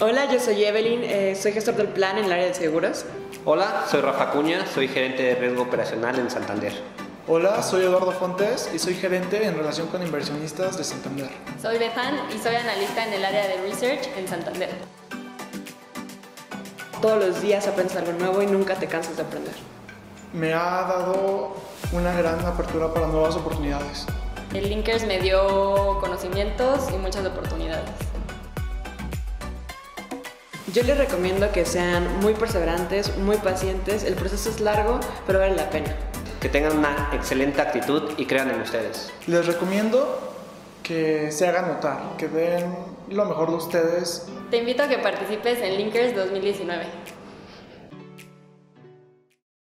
Hola, yo soy Evelyn, eh, soy gestor del plan en el área de seguros. Hola, soy Rafa Cuña, soy gerente de riesgo operacional en Santander. Hola, soy Eduardo Fontes y soy gerente en relación con inversionistas de Santander. Soy Behan y soy analista en el área de research en Santander. Todos los días aprendes algo nuevo y nunca te cansas de aprender. Me ha dado una gran apertura para nuevas oportunidades. El Linkers me dio conocimientos y muchas oportunidades. Yo les recomiendo que sean muy perseverantes, muy pacientes. El proceso es largo, pero vale la pena. Que tengan una excelente actitud y crean en ustedes. Les recomiendo que se hagan notar, que den lo mejor de ustedes. Te invito a que participes en Linkers 2019.